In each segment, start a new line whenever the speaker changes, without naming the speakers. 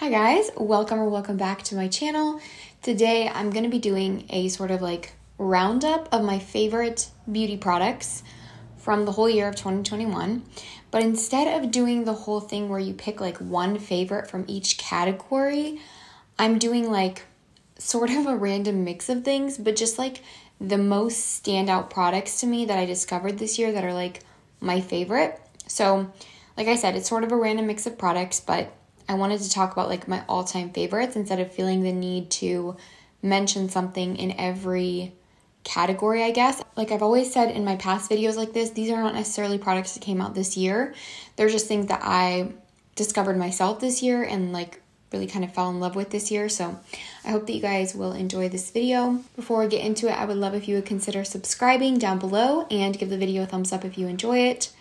Hi guys, welcome or welcome back to my channel. Today I'm going to be doing a sort of like roundup of my favorite beauty products from the whole year of 2021. But instead of doing the whole thing where you pick like one favorite from each category, I'm doing like sort of a random mix of things, but just like the most standout products to me that I discovered this year that are like my favorite. So, like I said, it's sort of a random mix of products, but I wanted to talk about like my all time favorites instead of feeling the need to mention something in every category, I guess. Like I've always said in my past videos like this, these are not necessarily products that came out this year. They're just things that I discovered myself this year and like really kind of fell in love with this year. So I hope that you guys will enjoy this video. Before I get into it, I would love if you would consider subscribing down below and give the video a thumbs up if you enjoy it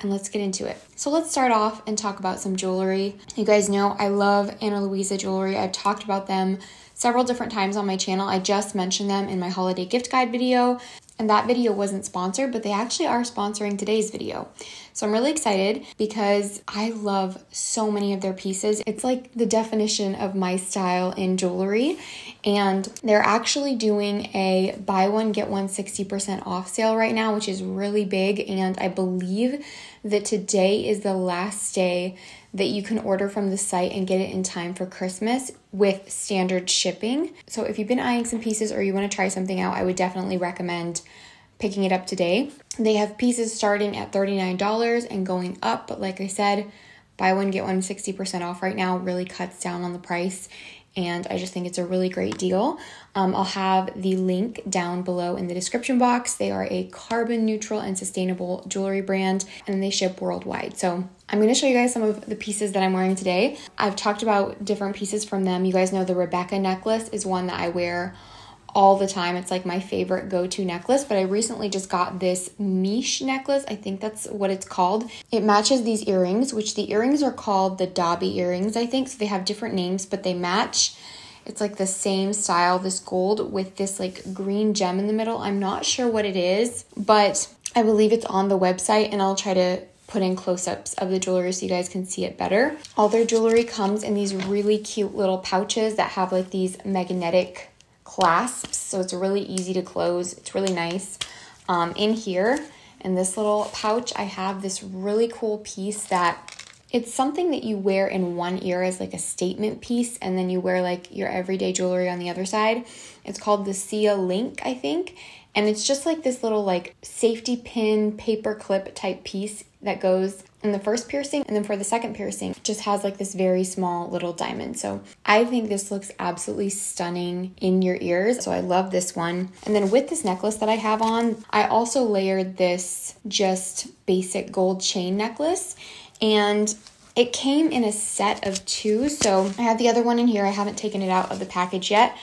and let's get into it. So let's start off and talk about some jewelry. You guys know I love Ana Luisa jewelry. I've talked about them several different times on my channel. I just mentioned them in my holiday gift guide video. And that video wasn't sponsored, but they actually are sponsoring today's video. So I'm really excited because I love so many of their pieces. It's like the definition of my style in jewelry. And they're actually doing a buy one, get one 60% off sale right now, which is really big. And I believe that today is the last day that you can order from the site and get it in time for Christmas with standard shipping. So if you've been eyeing some pieces or you want to try something out, I would definitely recommend picking it up today. They have pieces starting at $39 and going up, but like I said, buy one get one 60% off right now really cuts down on the price and I just think it's a really great deal. Um, I'll have the link down below in the description box. They are a carbon neutral and sustainable jewelry brand and they ship worldwide. So I'm going to show you guys some of the pieces that I'm wearing today. I've talked about different pieces from them. You guys know the Rebecca necklace is one that I wear all the time. It's like my favorite go to necklace, but I recently just got this Miche necklace. I think that's what it's called. It matches these earrings, which the earrings are called the Dobby earrings, I think. So they have different names, but they match. It's like the same style, this gold with this like green gem in the middle. I'm not sure what it is, but I believe it's on the website and I'll try to put in close-ups of the jewelry so you guys can see it better. All their jewelry comes in these really cute little pouches that have like these magnetic clasps, so it's really easy to close. It's really nice. Um, in here, in this little pouch, I have this really cool piece that it's something that you wear in one ear as like a statement piece, and then you wear like your everyday jewelry on the other side. It's called the Sia Link, I think. And it's just like this little like safety pin paper clip type piece that goes in the first piercing and then for the second piercing just has like this very small little diamond. So i think this looks absolutely stunning in your ears. So i love this one. And then with this necklace that i have on i also layered this just basic gold chain necklace. And it came in a set of two. So i have the other one in here. I haven't taken it out of the package yet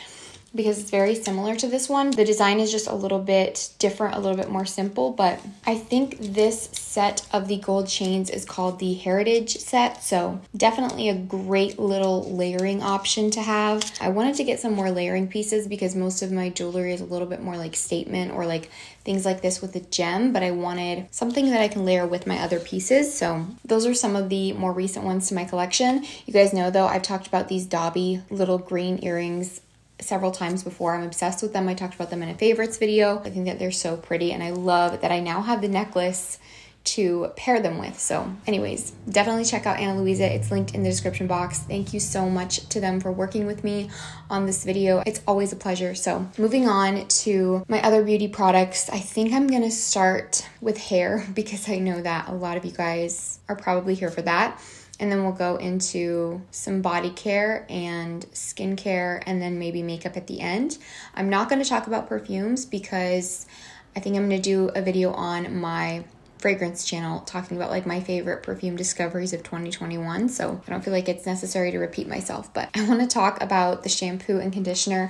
because it's very similar to this one. The design is just a little bit different, a little bit more simple, but I think this set of the gold chains is called the Heritage set, so definitely a great little layering option to have. I wanted to get some more layering pieces because most of my jewelry is a little bit more like statement or like things like this with a gem, but I wanted something that I can layer with my other pieces. So those are some of the more recent ones to my collection. You guys know though, I've talked about these Dobby little green earrings several times before. I'm obsessed with them. I talked about them in a favorites video. I think that they're so pretty and I love that I now have the necklace to pair them with. So, anyways, definitely check out Ana Luisa. It's linked in the description box. Thank you so much to them for working with me on this video. It's always a pleasure. So, moving on to my other beauty products, I think I'm gonna start with hair because I know that a lot of you guys are probably here for that and then we'll go into some body care and skincare and then maybe makeup at the end. I'm not going to talk about perfumes because I think I'm going to do a video on my fragrance channel talking about like my favorite perfume discoveries of 2021. So I don't feel like it's necessary to repeat myself, but I want to talk about the shampoo and conditioner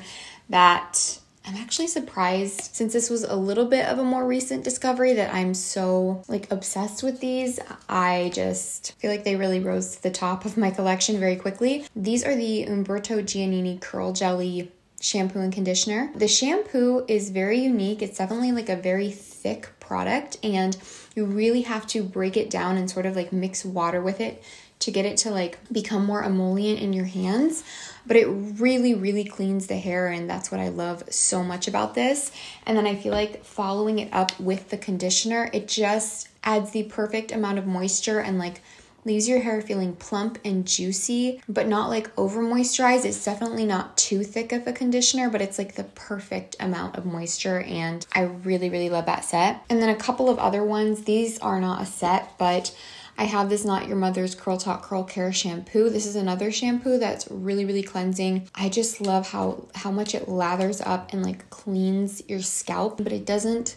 that I'm actually surprised since this was a little bit of a more recent discovery that I'm so like obsessed with these. I just feel like they really rose to the top of my collection very quickly. These are the Umberto Giannini Curl Jelly shampoo and conditioner. The shampoo is very unique. It's definitely like a very thick product and you really have to break it down and sort of like mix water with it to get it to like become more emollient in your hands but it really really cleans the hair and that's what I love so much about this and then I feel like following it up with the conditioner it just adds the perfect amount of moisture and like leaves your hair feeling plump and juicy, but not like over moisturized. It's definitely not too thick of a conditioner, but it's like the perfect amount of moisture. And I really, really love that set. And then a couple of other ones. These are not a set, but I have this Not Your Mother's Curl Talk Curl Care shampoo. This is another shampoo that's really really cleansing. I just love how how much it lathers up and like cleans your scalp, but it doesn't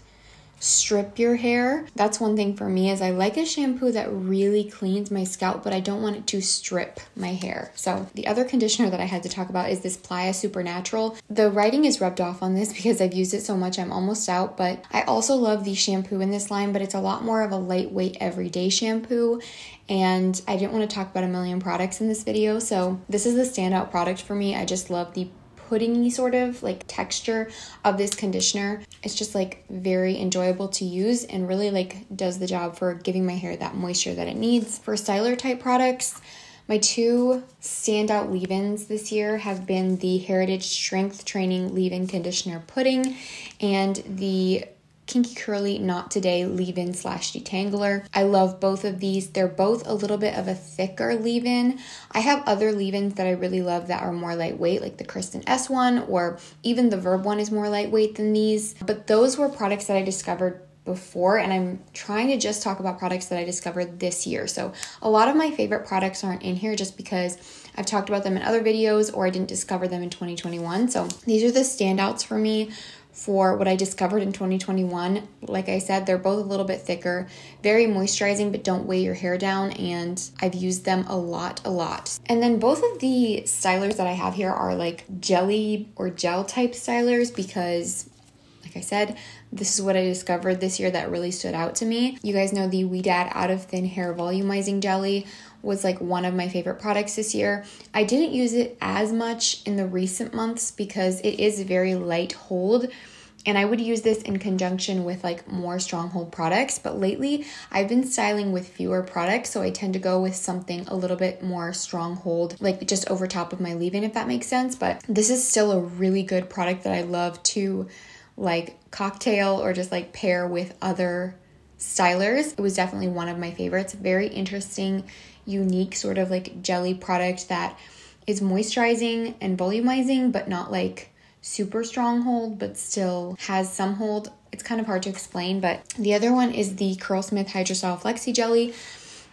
strip your hair. That's one thing for me is I like a shampoo that really cleans my scalp, but I don't want it to strip my hair. So the other conditioner that I had to talk about is this Playa Supernatural. The writing is rubbed off on this because I've used it so much I'm almost out, but I also love the shampoo in this line, but it's a lot more of a lightweight everyday shampoo and I didn't want to talk about a million products in this video, so this is the standout product for me. I just love the puddingy sort of like texture of this conditioner. It's just like very enjoyable to use and really like does the job for giving my hair that moisture that it needs. For styler type products, my two standout leave ins this year have been the Hairitage Strength Training Leave In Conditioner Pudding and the Kinky Curly Knot Today leave in slash detangler. I love both of these. They're both a little bit of a thicker leave in. I have other leave ins that I really love that are more lightweight, like the Kristin Ess one, or even the Verb one is more lightweight than these. But those were products that I discovered before and I'm trying to just talk about products that I discovered this year. So a lot of my favorite products aren't in here just because I've talked about them in other videos or I didn't discover them in 2021. So these are the standouts for me for what I discovered in 2021. Like I said, they're both a little bit thicker, very moisturizing, but don't weigh your hair down. And I've used them a lot, a lot. And then both of the stylers that I have here are like jelly or gel type stylers because like I said, this is what I discovered this year that really stood out to me. You guys know the Ouidad Out of Thin Hair Volumizing Jelly was like one of my favorite products this year. I didn't use it as much in the recent months because it is very light hold and I would use this in conjunction with like more stronghold products. But lately, I've been styling with fewer products, so I tend to go with something a little bit more stronghold, like just over top of my leave in, if that makes sense. But this is still a really good product that I love to like cocktail or just like pair with other stylers. It was definitely one of my favorites. Very interesting unique sort of like jelly product that is moisturizing and volumizing, but not like super strong hold, but still has some hold. It's kind of hard to explain, but the other one is the Curlsmith Hydrostyle Flexi Jelly.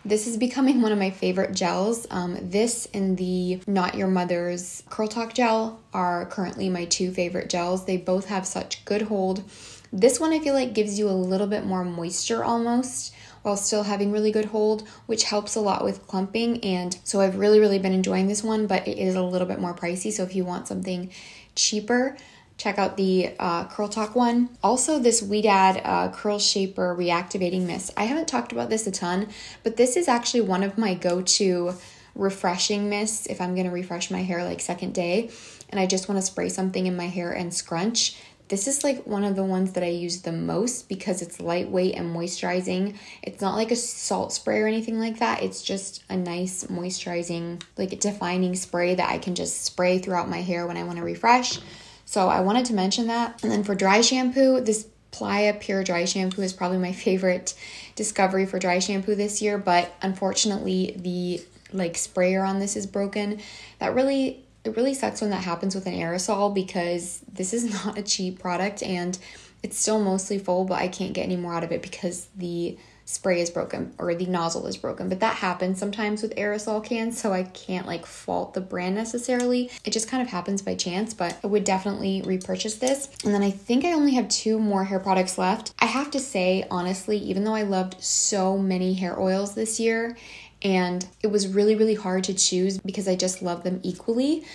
This is becoming one of my favorite gels. Um, this and the Not Your Mother's Curl Talk gel are currently my two favorite gels. They both have such good hold. This one I feel like gives you a little bit more moisture almost while still having really good hold, which helps a lot with clumping. And so I've really, really been enjoying this one, but it is a little bit more pricey. So if you want something cheaper, check out the uh, Curl Talk one. Also, this Ouidad uh, Curl Shaper Reactivating Mist. I haven't talked about this a ton, but this is actually one of my go to refreshing mists if I'm gonna refresh my hair like second day and I just wanna spray something in my hair and scrunch. This is like one of the ones that I use the most because it's lightweight and moisturizing. It's not like a salt spray or anything like that. It's just a nice moisturizing, like defining spray that I can just spray throughout my hair when I want to refresh. So I wanted to mention that. And then for dry shampoo, this Playa Pure Dry Shampoo is probably my favorite discovery for dry shampoo this year, but unfortunately the like sprayer on this is broken. That really it really sucks when that happens with an aerosol because this is not a cheap product and it's still mostly full, but I can't get any more out of it because the spray is broken or the nozzle is broken. But that happens sometimes with aerosol cans, so I can't like fault the brand necessarily. It just kind of happens by chance, but I would definitely repurchase this. And then I think I only have two more hair products left. I have to say, honestly, even though I loved so many hair oils this year, and it was really, really hard to choose because I just love them equally.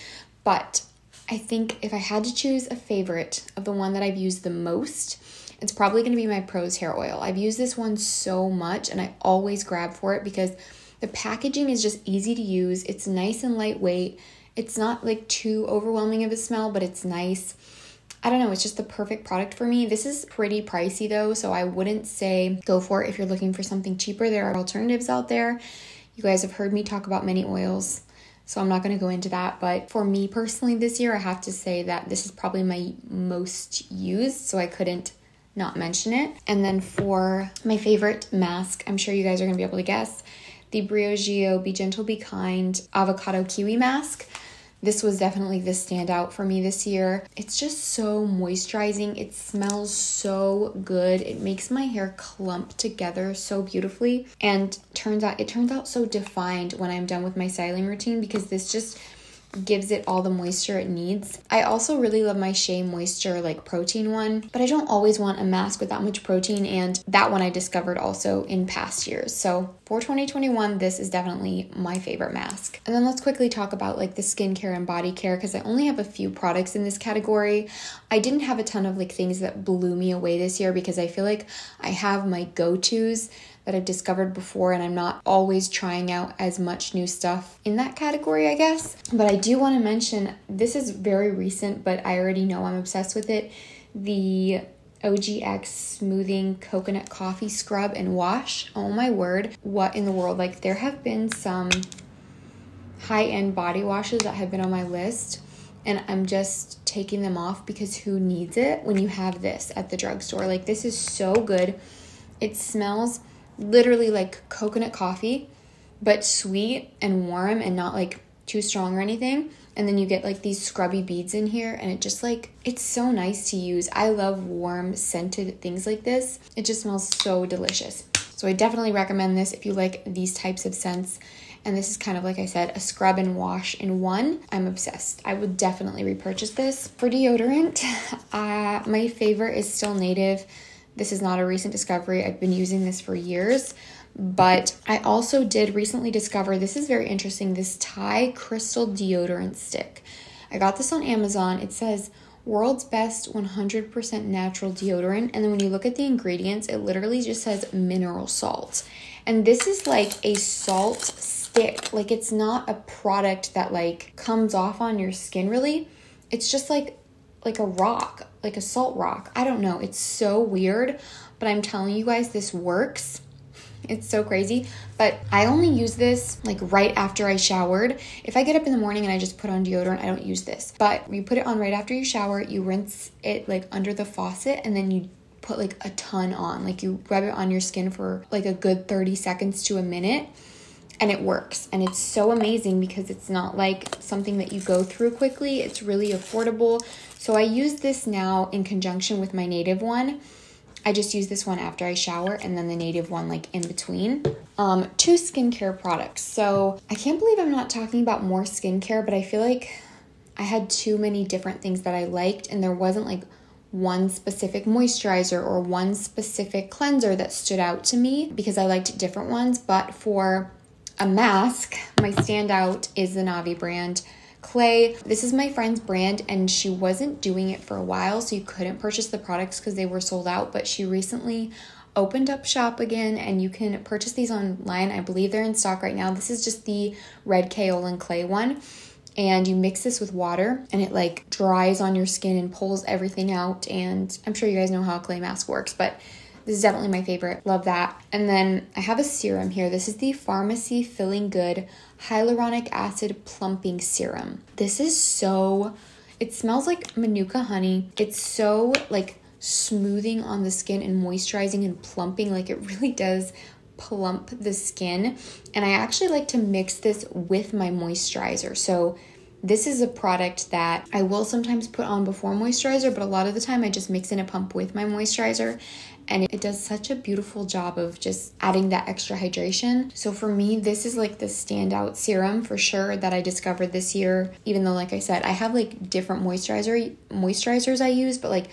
But I think if I had to choose a favorite of the one that I've used the most, it's probably going to be my Prose hair oil. I've used this one so much and I always grab for it because the packaging is just easy to use. It's nice and lightweight. It's not like too overwhelming of a smell, but it's nice. I don't know, it's just the perfect product for me. This is pretty pricey though, so I wouldn't say go for it if you're looking for something cheaper. There are alternatives out there. You guys have heard me talk about many oils, so I'm not going to go into that. But for me personally this year, I have to say that this is probably my most used, so I couldn't not mention it. And then for my favorite mask, I'm sure you guys are going to be able to guess the Briogeo Be Gentle, Be Kind Avocado Kiwi Mask. This was definitely the standout for me this year. It's just so moisturizing. It smells so good. It makes my hair clump together so beautifully and turns out it turns out so defined when I'm done with my styling routine because this just gives it all the moisture it needs. I also really love my Shea Moisture like protein one, but I don't always want a mask with that much protein and that one I discovered also in past years. So for 2021, this is definitely my favorite mask. And then let's quickly talk about like the skincare and body care because I only have a few products in this category. I didn't have a ton of like things that blew me away this year because I feel like I have my go-tos that I've discovered before, and I'm not always trying out as much new stuff in that category, I guess. But I do want to mention this is very recent, but I already know I'm obsessed with it. The OGX Smoothing Coconut Coffee Scrub and Wash. Oh my word, what in the world? Like, there have been some high end body washes that have been on my list, and I'm just taking them off because who needs it when you have this at the drugstore? Like, this is so good. It smells literally like coconut coffee, but sweet and warm and not like too strong or anything. And then you get like these scrubby beads in here, and it just like it's so nice to use. I love warm scented things like this. It just smells so delicious. So I definitely recommend this if you like these types of scents. And this is kind of like I said, a scrub and wash in one. I'm obsessed. I would definitely repurchase this. For deodorant, uh, my favorite is still Native. This is not a recent discovery. I've been using this for years. But I also did recently discover this is very interesting this Thai crystal deodorant stick. I got this on Amazon. It says world's best 100% natural deodorant. And then when you look at the ingredients, it literally just says mineral salt. And this is like a salt stick. Like it's not a product that like comes off on your skin really. It's just like like a rock, like a salt rock. I don't know. It's so weird, but I'm telling you guys, this works. It's so crazy. But I only use this like right after I showered. If I get up in the morning and I just put on deodorant, I don't use this. But you put it on right after you shower, you rinse it like under the faucet, and then you put like a ton on. Like you rub it on your skin for like a good 30 seconds to a minute and it works. And it's so amazing because it's not like something that you go through quickly. It's really affordable. So I use this now in conjunction with my native one. I just use this one after I shower and then the native one like in between. Um, two skincare products. So I can't believe I'm not talking about more skincare, but I feel like I had too many different things that I liked and there wasn't like one specific moisturizer or one specific cleanser that stood out to me because I liked different ones. But for a mask, my standout is the Navi brand. Clay, this is my friend's brand, and she wasn't doing it for a while, so you couldn't purchase the products because they were sold out. But she recently opened up shop again, and you can purchase these online. I believe they're in stock right now. This is just the red kaolin clay one and you mix this with water and it like dries on your skin and pulls everything out and i'm sure you guys know how a clay mask works but this is definitely my favorite. Love that. And then I have a serum here. This is the Farmacy Filling Good Hyaluronic Acid Plumping Serum. This is so, it smells like Manuka honey. It's so like smoothing on the skin and moisturizing and plumping. Like it really does plump the skin. And I actually like to mix this with my moisturizer. So this is a product that I will sometimes put on before moisturizer, but a lot of the time I just mix in a pump with my moisturizer and it does such a beautiful job of just adding that extra hydration. So for me, this is like the standout serum for sure that I discovered this year. Even though, like I said, I have like different moisturizer moisturizers I use, but like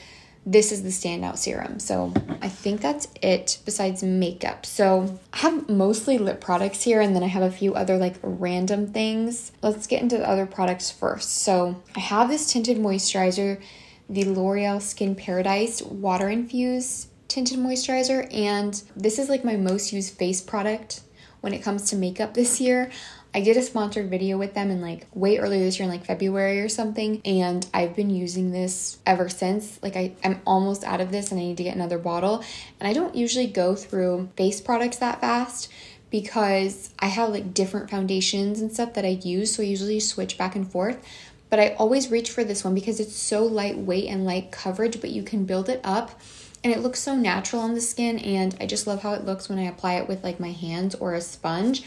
this is the standout serum. So I think that's it besides makeup. So I have mostly lip products here and then I have a few other like random things. Let's get into the other products first. So I have this tinted moisturizer, the L'Oreal Skin Paradise water infused tinted moisturizer and this is like my most used face product when it comes to makeup this year. I did a sponsored video with them in like way earlier this year in like February or something and I've been using this ever since. Like I, I'm almost out of this and I need to get another bottle. And I don't usually go through face products that fast because I have like different foundations and stuff that I use. So I usually switch back and forth. But I always reach for this one because it's so lightweight and light coverage, but you can build it up and it looks so natural on the skin. And I just love how it looks when I apply it with like my hands or a sponge.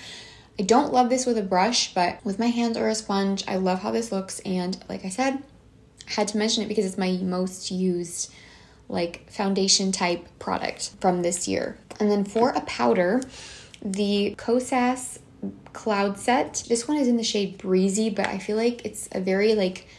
I don't love this with a brush, but with my hands or a sponge, I love how this looks. And like I said, I had to mention it because it's my most used like foundation type product from this year. And then for a powder, the Kosas Cloud Set. This one is in the shade Breezy, but I feel like it's a very like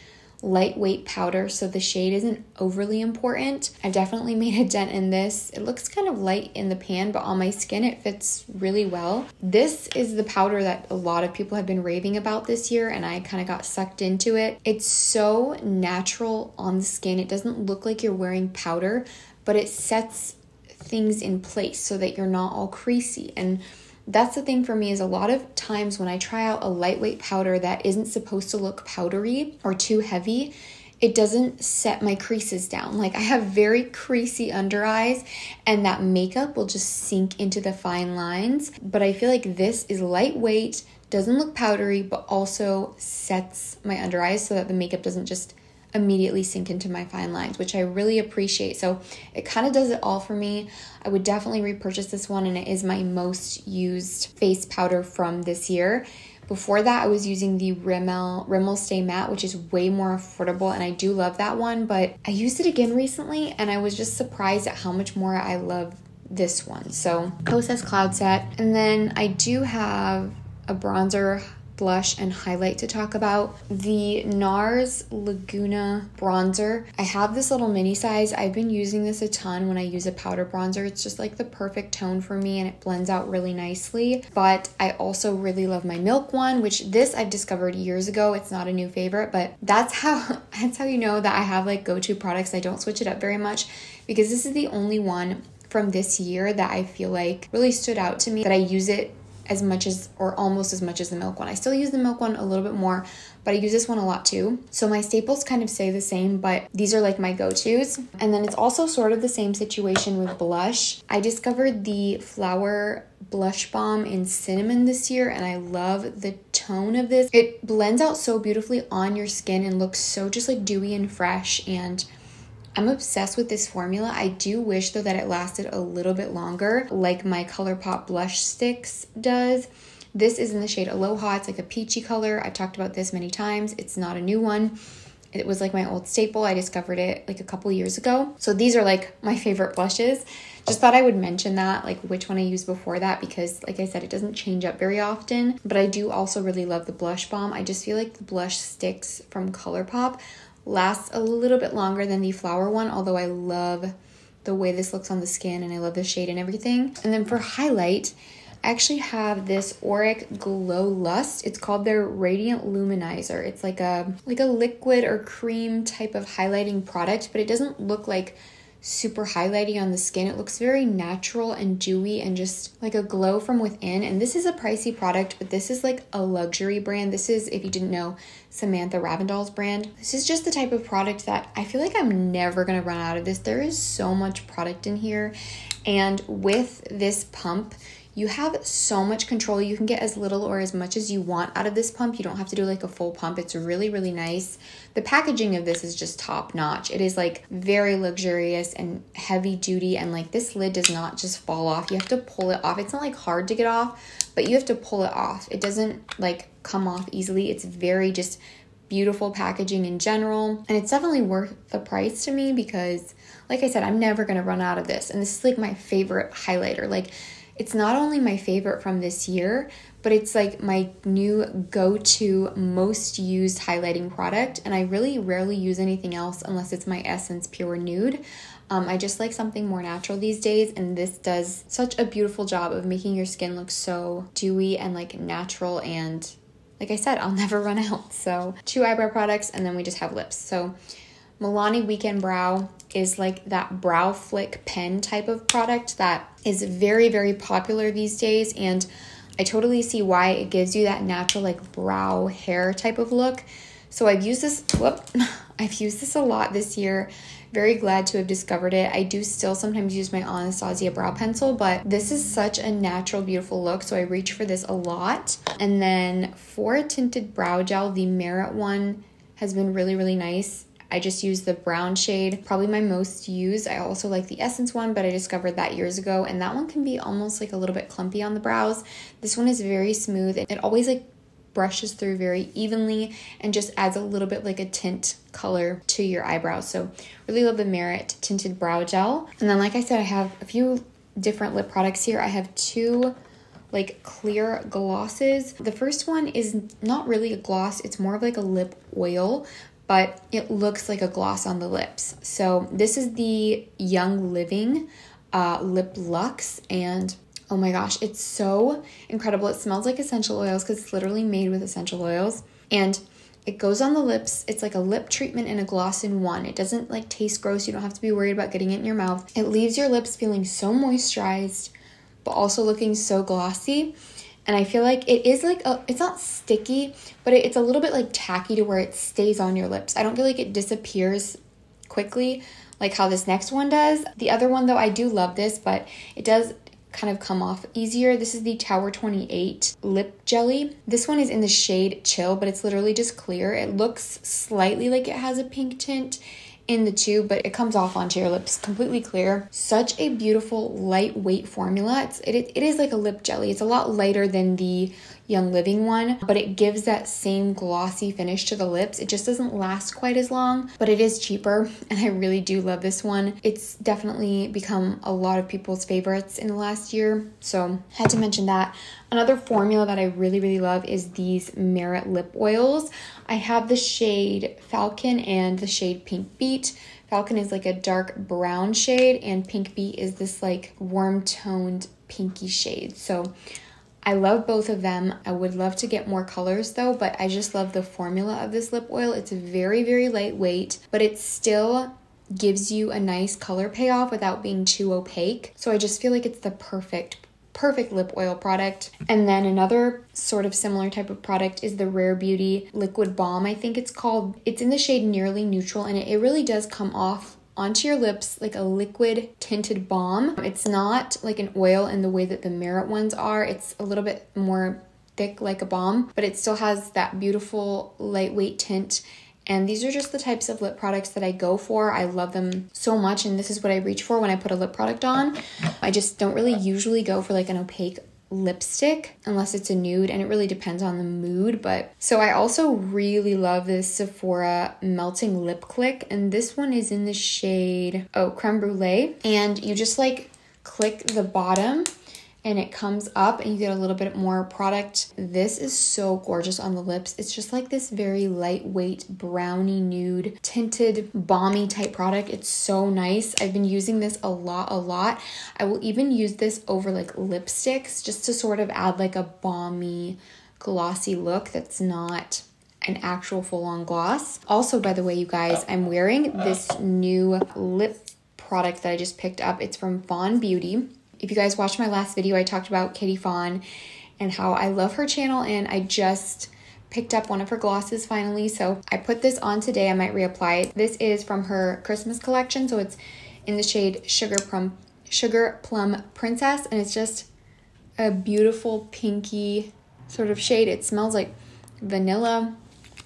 lightweight powder, so the shade isn't overly important. I've definitely made a dent in this. It looks kind of light in the pan, but on my skin it fits really well. This is the powder that a lot of people have been raving about this year, and I kind of got sucked into it. It's so natural on the skin. It doesn't look like you're wearing powder, but it sets things in place so that you're not all creasy and that's the thing for me is a lot of times when I try out a lightweight powder that isn't supposed to look powdery or too heavy, it doesn't set my creases down. Like I have very creasy under eyes and that makeup will just sink into the fine lines. But I feel like this is lightweight, doesn't look powdery, but also sets my under eyes so that the makeup doesn't just immediately sink into my fine lines, which I really appreciate. So it kind of does it all for me. I would definitely repurchase this one, and it is my most used face powder from this year. Before that, I was using the Rimmel Rimmel Stay Matte, which is way more affordable, and I do love that one. But I used it again recently, and I was just surprised at how much more I love this one. So Kosas Cloud Set, and then I do have a bronzer blush and highlight to talk about. The NARS Laguna bronzer. I have this little mini size. I've been using this a ton when I use a powder bronzer. It's just like the perfect tone for me and it blends out really nicely. But I also really love my Milk one, which this I've discovered years ago. It's not a new favorite, but that's how that's how you know that I have like go-to products. I don't switch it up very much because this is the only one from this year that I feel like really stood out to me that I use it as much as or almost as much as the milk one. I still use the milk one a little bit more, but I use this one a lot too. So my staples kind of stay the same, but these are like my go-tos. And then it's also sort of the same situation with blush. I discovered the Flower blush balm in cinnamon this year and I love the tone of this. It blends out so beautifully on your skin and looks so just like dewy and fresh and I'm obsessed with this formula. I do wish though that it lasted a little bit longer, like my ColourPop blush sticks does. This is in the shade Aloha. It's like a peachy color. I've talked about this many times. It's not a new one. It was like my old staple. I discovered it like a couple years ago. So these are like my favorite blushes. Just thought I would mention that, like which one I used before that, because like I said, it doesn't change up very often. But I do also really love the blush balm. I just feel like the blush sticks from ColourPop lasts a little bit longer than the flower one, although I love the way this looks on the skin and I love the shade and everything. And then for highlight, I actually have this Auric Glow Lust. It's called their Radiant Luminizer. It's like a like a liquid or cream type of highlighting product, but it doesn't look like super highlighty on the skin. It looks very natural and dewy and just like a glow from within. And this is a pricey product, but this is like a luxury brand. This is, if you didn't know, Samantha Ravndahl's brand. This is just the type of product that I feel like I'm never gonna run out of this. There is so much product in here. And with this pump, you have so much control. You can get as little or as much as you want out of this pump. You don't have to do like a full pump. It's really, really nice. The packaging of this is just top notch. It is like very luxurious and heavy duty, and like this lid does not just fall off. You have to pull it off. It's not like hard to get off, but you have to pull it off. It doesn't like come off easily. It's very just beautiful packaging in general. And it's definitely worth the price to me because, like I said, I'm never gonna run out of this. And this is like my favorite highlighter. Like, it's not only my favorite from this year, but it's like my new go to most used highlighting product. And I really rarely use anything else unless it's my Essence Pure Nude. Um, I just like something more natural these days, and this does such a beautiful job of making your skin look so dewy and like natural. And like I said, I'll never run out. So, two eyebrow products, and then we just have lips. So, Milani Weekend Brow is like that brow flick pen type of product that is very, very popular these days. And I totally see why it gives you that natural, like brow hair type of look. So I've used this, whoop, I've used this a lot this year. Very glad to have discovered it. I do still sometimes use my Anastasia brow pencil, but this is such a natural, beautiful look, so I reach for this a lot. And then for a tinted brow gel, the Merit one has been really, really nice. I just use the brown shade, probably my most used. I also like the Essence one, but I discovered that years ago, and that one can be almost like a little bit clumpy on the brows. This one is very smooth. And it always like brushes through very evenly and just adds a little bit like a tint color to your eyebrows. So really love the Merit Tinted Brow Gel. And then like I said, I have a few different lip products here. I have two like clear glosses. The first one is not really a gloss, it's more of like a lip oil, but it looks like a gloss on the lips. So this is the Young Living uh, Lip Lux and Oh my gosh, it's so incredible. It smells like essential oils because it's literally made with essential oils. And it goes on the lips. It's like a lip treatment and a gloss in one. It doesn't like taste gross. You don't have to be worried about getting it in your mouth. It leaves your lips feeling so moisturized, but also looking so glossy. And I feel like it is like a, it's not sticky, but it's a little bit like tacky to where it stays on your lips. I don't feel like it disappears quickly like how this next one does. The other one though, I do love this, but it does kind of come off easier. This is the Tower 28 lip jelly. This one is in the shade Chill, but it's literally just clear. It looks slightly like it has a pink tint in the tube, but it comes off onto your lips completely clear. Such a beautiful lightweight formula. It's, it, it is like a lip jelly. It's a lot lighter than the Young Living one, but it gives that same glossy finish to the lips. It just doesn't last quite as long, but it is cheaper, and I really do love this one. It's definitely become a lot of people's favorites in the last year, so had to mention that. Another formula that I really, really love is these Merit lip oils. I have the shade Falcon and the shade Pink Beet. Falcon is like a dark brown shade, and Pink Beet is this like warm toned pinky shade. So I love both of them. I would love to get more colors though, but I just love the formula of this lip oil. It's very, very lightweight, but it still gives you a nice color payoff without being too opaque. So I just feel like it's the perfect perfect lip oil product. And then another sort of similar type of product is the Rare Beauty Liquid Balm, I think it's called. It's in the shade Nearly Neutral and it, really does come off onto your lips like a liquid tinted balm. It's not like an oil in the way that the Merit ones are. It's a little bit more thick like a balm, but it still has that beautiful lightweight tint. And these are just the types of lip products that I go for. I love them so much, and this is what I reach for when I put a lip product on. I just don't really usually go for like an opaque lipstick unless it's a nude and it really depends on the mood but so I also really love this Sephora melting lip click and this one is in the shade oh creme brulee and you just like click the bottom and it comes up and you get a little bit more product. This is so gorgeous on the lips. It's just like this very lightweight brownie nude tinted balmy type product. It's so nice. I've been using this a lot, a lot. I will even use this over like lipsticks just to sort of add like a balmy glossy look that's not an actual full-on gloss. Also, by the way, you guys, I'm wearing this new lip product that I just picked up. It's from Fawn Beauty if you guys watched my last video, I talked about Katie Fawn and how I love her channel and I just picked up one of her glosses finally. So I put this on today. I might reapply it. This is from her Christmas collection. So it's in the shade Sugar Plum, Sugar Plum Princess. And it's just a beautiful pinky sort of shade. It smells like vanilla.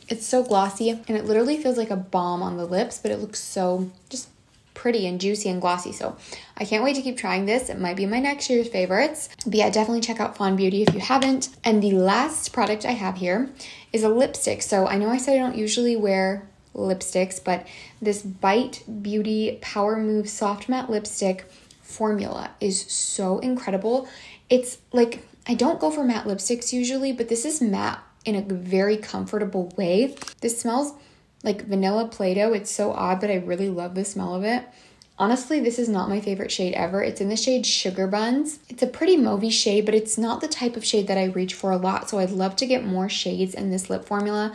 It's so glossy and it literally feels like a balm on the lips, but it looks so just pretty and juicy and glossy. So I can't wait to keep trying this. It might be my next year's favorites. But yeah, definitely check out Fawn Beauty if you haven't. And the last product I have here is a lipstick. So I know I said I don't usually wear lipsticks, but this Bite Beauty Power Move Soft Matte Lipstick formula is so incredible. It's like, I don't go for matte lipsticks usually, but this is matte in a very comfortable way. This smells like vanilla Play-Doh. It's so odd, but I really love the smell of it. Honestly, this is not my favorite shade ever. It's in the shade Sugar Buns. It's a pretty mauvey shade, but it's not the type of shade that I reach for a lot, so I'd love to get more shades in this lip formula.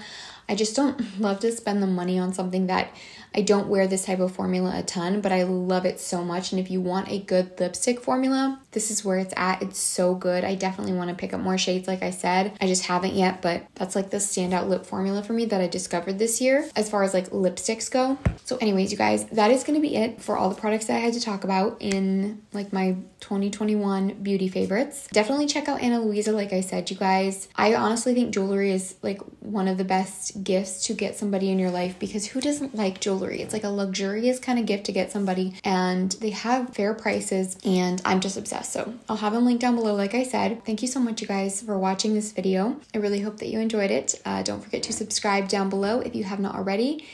I just don't love to spend the money on something that I don't wear this type of formula a ton, but I love it so much. And if you want a good lipstick formula, this is where it's at. It's so good. I definitely want to pick up more shades, like I said. I just haven't yet, but that's like the standout lip formula for me that I discovered this year as far as like lipsticks go. So, anyways, you guys, that is going to be it for all the products that I had to talk about in like my 2021 beauty favorites. Definitely check out Ana Luisa, like I said, you guys. I honestly think jewelry is like one of the best gifts to get somebody in your life because who doesn't like jewelry? It's like a luxurious kind of gift to get somebody, and they have fair prices, and I'm just obsessed. So I'll have them linked down below, like I said. Thank you so much, you guys, for watching this video. I really hope that you enjoyed it. Uh, don't forget to subscribe down below if you have not already,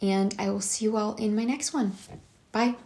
and I will see you all in my next one. Bye.